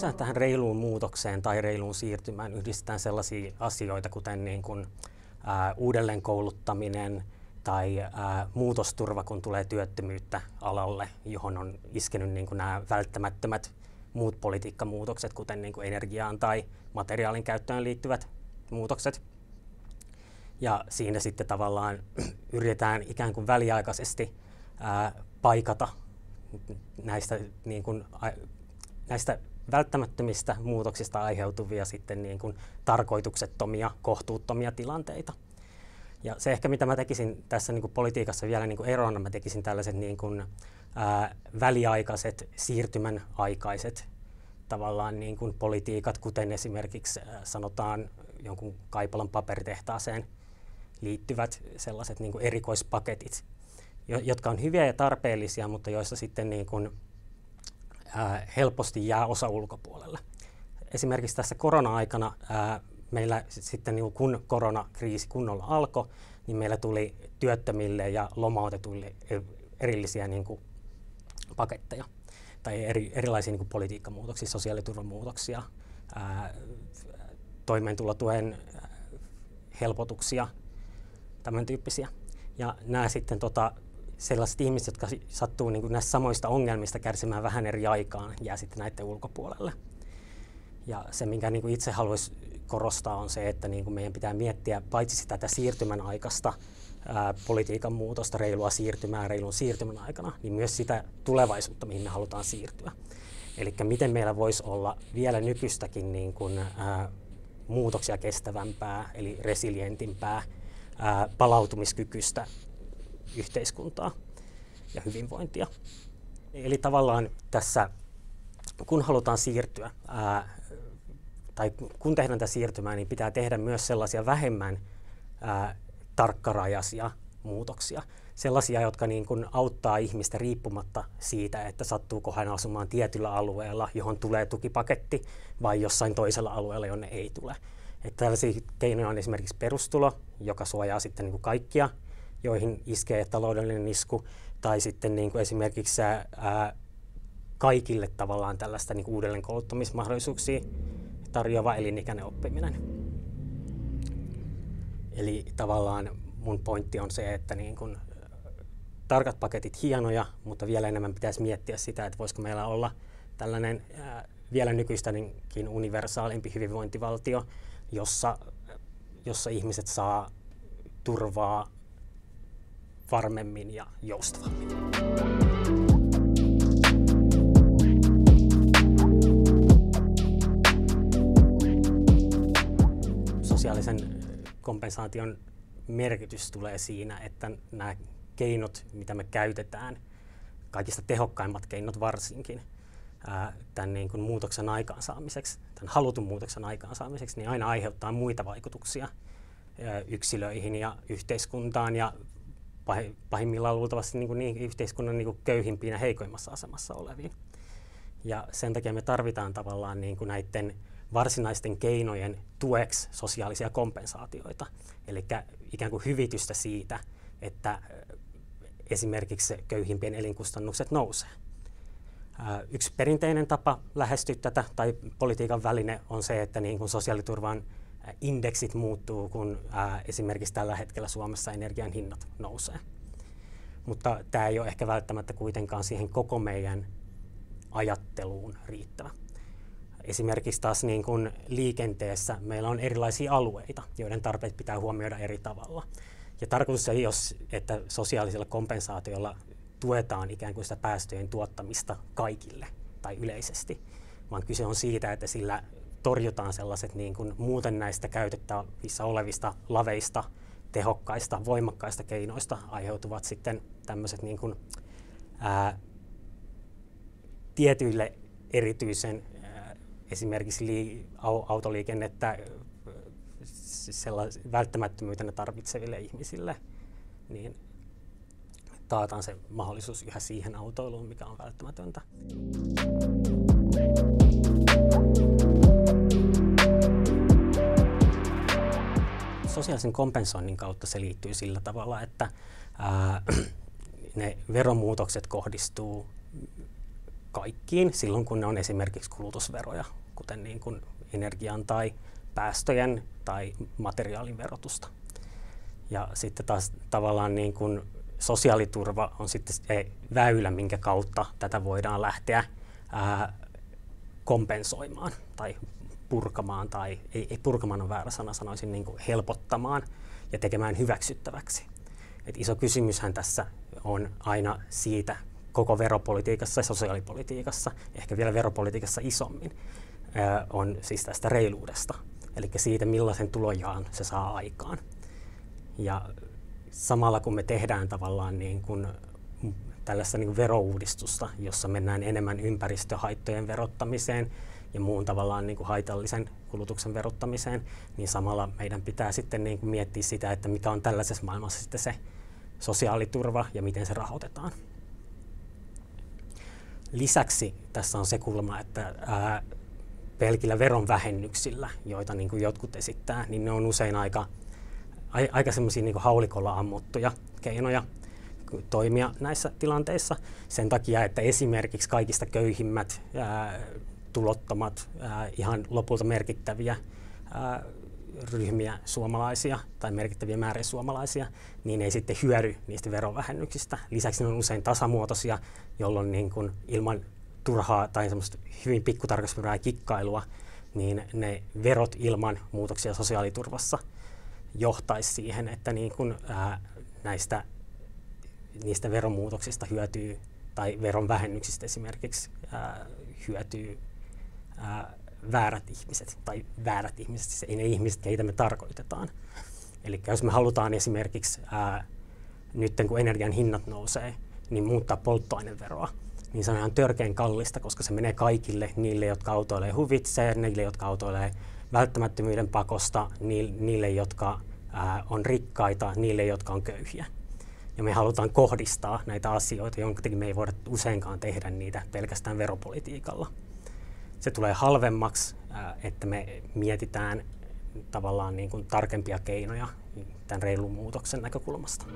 Yleensä tähän reiluun muutokseen tai reiluun siirtymään yhdistetään sellaisia asioita, kuten niin kuin, ää, uudelleenkouluttaminen tai ää, muutosturva, kun tulee työttömyyttä alalle, johon on iskenyt niin kuin nämä välttämättömät muut politiikkamuutokset, kuten niin kuin energiaan tai materiaalin käyttöön liittyvät muutokset. Ja siinä sitten tavallaan yritetään ikään kuin väliaikaisesti ää, paikata näistä, niin kuin, näistä välttämättömistä muutoksista aiheutuvia sitten niin kuin tarkoituksettomia, kohtuuttomia tilanteita. Ja se ehkä, mitä mä tekisin tässä niin kuin politiikassa vielä niin kuin erona, mä tekisin tällaiset niin kuin, ää, väliaikaiset, siirtymän aikaiset tavallaan niin kuin politiikat, kuten esimerkiksi ää, sanotaan jonkun Kaipalan paperitehtaaseen liittyvät sellaiset niin kuin erikoispaketit, jotka on hyviä ja tarpeellisia, mutta joissa sitten niin kuin, helposti jää osa ulkopuolelle. Esimerkiksi tässä korona-aikana meillä sitten niin kun koronakriisi kunnolla alkoi, niin meillä tuli työttömille ja lomautetuille erillisiä niin kuin, paketteja tai eri, erilaisia niin kuin politiikkamuutoksia, sosiaaliturvamuutoksia, toimeentulotuen helpotuksia, tämän tyyppisiä. Ja nämä sitten tota, sellaiset ihmiset, jotka sattuu niin kuin näistä samoista ongelmista kärsimään vähän eri aikaan, jää sitten näiden ulkopuolelle. Ja se, minkä niin kuin itse haluaisin korostaa, on se, että niin kuin meidän pitää miettiä paitsi sitä tätä siirtymän aikaista ää, politiikan muutosta, reilua siirtymää reilun siirtymän aikana, niin myös sitä tulevaisuutta, mihin me halutaan siirtyä. Eli miten meillä voisi olla vielä nykyistäkin niin kuin, ää, muutoksia kestävämpää, eli resilientimpää, ää, palautumiskykyistä yhteiskuntaa ja hyvinvointia. Eli tavallaan tässä, kun halutaan siirtyä, ää, tai kun tehdään tätä siirtymää, niin pitää tehdä myös sellaisia vähemmän ää, tarkkarajaisia muutoksia. Sellaisia, jotka niin kuin auttaa ihmistä riippumatta siitä, että sattuuko hän asumaan tietyllä alueella, johon tulee tukipaketti, vai jossain toisella alueella, jonne ei tule. Että tällaisia keinoja on esimerkiksi perustulo, joka suojaa sitten niin kuin kaikkia joihin iskee taloudellinen isku, tai sitten niin kuin esimerkiksi ää, kaikille tavallaan tällaista niin uudelleen kouluttamismahdollisuuksia tarjoava elinikäinen oppiminen. Eli tavallaan mun pointti on se, että niin kun, tarkat paketit hienoja, mutta vielä enemmän pitäisi miettiä sitä, että voisiko meillä olla tällainen ää, vielä nykyistäkin universaalimpi hyvinvointivaltio, jossa, jossa ihmiset saa turvaa varmemmin ja joustavammin. Sosiaalisen kompensaation merkitys tulee siinä, että nämä keinot, mitä me käytetään, kaikista tehokkaimmat keinot varsinkin, tämän niin kuin muutoksen aikaansaamiseksi, tämän halutun muutoksen aikaansaamiseksi, niin aina aiheuttaa muita vaikutuksia yksilöihin ja yhteiskuntaan ja pahimmillaan luultavasti niin kuin niin yhteiskunnan niin kuin köyhimpiin ja heikoimmassa asemassa oleviin. Ja sen takia me tarvitaan tavallaan niin kuin näiden varsinaisten keinojen tueksi sosiaalisia kompensaatioita, eli ikään kuin hyvitystä siitä, että esimerkiksi se köyhimpien elinkustannukset nousee. Yksi perinteinen tapa lähestyä tätä tai politiikan väline on se, että niin kuin sosiaaliturvan indeksit muuttuu, kun ää, esimerkiksi tällä hetkellä Suomessa energian hinnat nousee. Mutta tämä ei ole ehkä välttämättä kuitenkaan siihen koko meidän ajatteluun riittävä. Esimerkiksi taas niin kuin liikenteessä meillä on erilaisia alueita, joiden tarpeet pitää huomioida eri tavalla. Ja tarkoitus ei ole, että sosiaalisella kompensaatiolla tuetaan ikään kuin sitä päästöjen tuottamista kaikille tai yleisesti, vaan kyse on siitä, että sillä torjutaan sellaiset niin kuin muuten näistä käytettävissä olevista laveista, tehokkaista, voimakkaista keinoista aiheutuvat sitten tämmöiset niin kuin, ää, tietyille erityisen ää, esimerkiksi li, au, autoliikennettä välttämättömyytenä tarvitseville ihmisille, niin taataan se mahdollisuus yhä siihen autoiluun, mikä on välttämätöntä. Sosiaalisen kompensoinnin kautta se liittyy sillä tavalla, että ää, ne veromuutokset kohdistuu kaikkiin silloin, kun ne on esimerkiksi kulutusveroja, kuten niin kuin energian tai päästöjen tai materiaalin verotusta. Ja sitten taas tavallaan niin kuin sosiaaliturva on sitten se väylä, minkä kautta tätä voidaan lähteä ää, kompensoimaan tai purkamaan, tai ei, ei purkamaan on väärä sana, sanoisin niin kuin helpottamaan ja tekemään hyväksyttäväksi. Et iso kysymyshän tässä on aina siitä koko veropolitiikassa ja sosiaalipolitiikassa, ehkä vielä veropolitiikassa isommin, on siis tästä reiluudesta, eli siitä millaisen tulojaan se saa aikaan. Ja samalla kun me tehdään tavallaan niin kuin tällaista niin kuin verouudistusta, jossa mennään enemmän ympäristöhaittojen verottamiseen ja muun tavallaan niin kuin haitallisen kulutuksen verottamiseen, niin samalla meidän pitää sitten niin kuin miettiä sitä, että mikä on tällaisessa maailmassa sitten se sosiaaliturva ja miten se rahoitetaan. Lisäksi tässä on se kulma, että ää, pelkillä veronvähennyksillä, joita niin kuin jotkut esittää, niin ne on usein aika aika semmoisia niin haulikolla ammuttuja keinoja toimia näissä tilanteissa sen takia, että esimerkiksi kaikista köyhimmät, ää, tulottomat, ihan lopulta merkittäviä ryhmiä suomalaisia tai merkittäviä määriä suomalaisia, niin ei sitten hyödy niistä verovähennyksistä. Lisäksi ne on usein tasamuotoisia, jolloin niin kuin ilman turhaa tai semmoista hyvin pikkutarkastelua kikkailua, niin ne verot ilman muutoksia sosiaaliturvassa – johtaisi siihen, että niin kun, ää, näistä niistä veromuutoksista hyötyy tai veron vähennyksistä esimerkiksi ää, hyötyy ää, väärät ihmiset tai väärät ihmiset, siis ei ne ihmiset, keitä me tarkoitetaan. Eli jos me halutaan esimerkiksi ää, nyt kun energian hinnat nousee, niin muuttaa polttoaineveroa, niin se on ihan törkeän kallista, koska se menee kaikille, niille, jotka autoilee huvitseen, niille, jotka autoilee välttämättömyyden pakosta niille, jotka ää, on rikkaita, niille, jotka on köyhiä. Ja me halutaan kohdistaa näitä asioita, jonka me ei voida useinkaan tehdä niitä pelkästään veropolitiikalla. Se tulee halvemmaksi, ää, että me mietitään tavallaan niin kuin tarkempia keinoja tämän reilun muutoksen näkökulmasta.